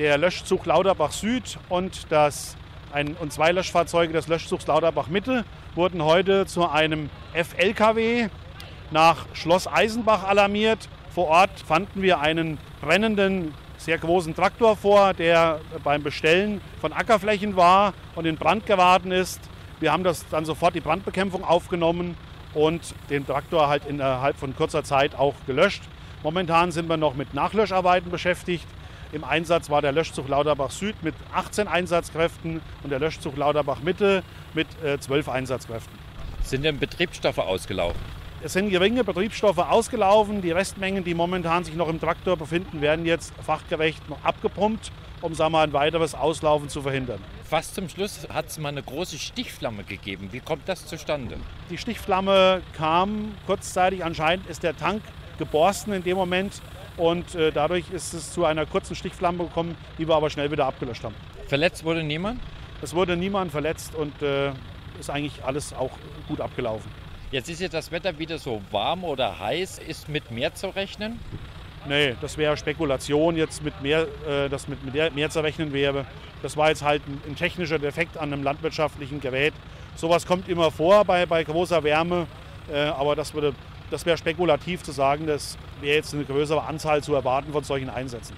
der Löschzug Lauterbach Süd und, das, ein, und zwei Löschfahrzeuge des Löschzugs Lauterbach Mitte wurden heute zu einem FLKW nach Schloss Eisenbach alarmiert. Vor Ort fanden wir einen brennenden, sehr großen Traktor vor, der beim Bestellen von Ackerflächen war und in Brand geraten ist. Wir haben das dann sofort die Brandbekämpfung aufgenommen und den Traktor halt innerhalb von kurzer Zeit auch gelöscht. Momentan sind wir noch mit Nachlöscharbeiten beschäftigt. Im Einsatz war der Löschzug Lauterbach Süd mit 18 Einsatzkräften und der Löschzug Lauterbach Mitte mit äh, 12 Einsatzkräften. Sind denn Betriebsstoffe ausgelaufen? Es sind geringe Betriebsstoffe ausgelaufen. Die Restmengen, die momentan sich noch im Traktor befinden, werden jetzt fachgerecht noch abgepumpt, um sagen wir, mal, ein weiteres Auslaufen zu verhindern. Fast zum Schluss hat es mal eine große Stichflamme gegeben. Wie kommt das zustande? Die Stichflamme kam kurzzeitig. Anscheinend ist der Tank geborsten in dem Moment und äh, dadurch ist es zu einer kurzen Stichflamme gekommen, die wir aber schnell wieder abgelöscht haben. Verletzt wurde niemand? Es wurde niemand verletzt und äh, ist eigentlich alles auch gut abgelaufen. Jetzt ist ja das Wetter wieder so warm oder heiß. Ist mit mehr zu rechnen? Nee, das wäre Spekulation, jetzt mit mehr, äh, dass mit mehr, mehr zu rechnen wäre. Das war jetzt halt ein, ein, technischer Defekt an einem landwirtschaftlichen Gerät. Sowas kommt immer vor bei, bei großer Wärme, äh, aber das, würde, das wäre spekulativ zu sagen, das wäre jetzt eine größere Anzahl zu erwarten von solchen Einsätzen.